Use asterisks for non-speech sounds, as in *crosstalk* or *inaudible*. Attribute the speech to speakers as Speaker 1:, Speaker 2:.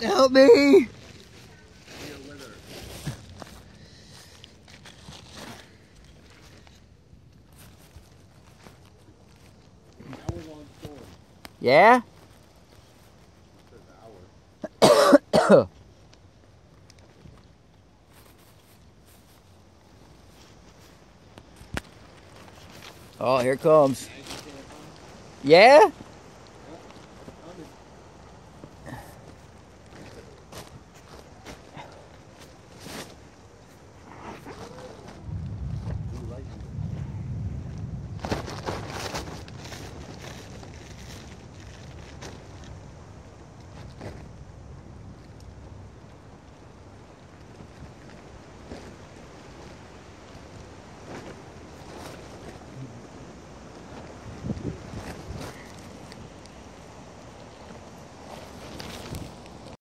Speaker 1: Help me! Yeah? *coughs* oh, here comes. Yeah?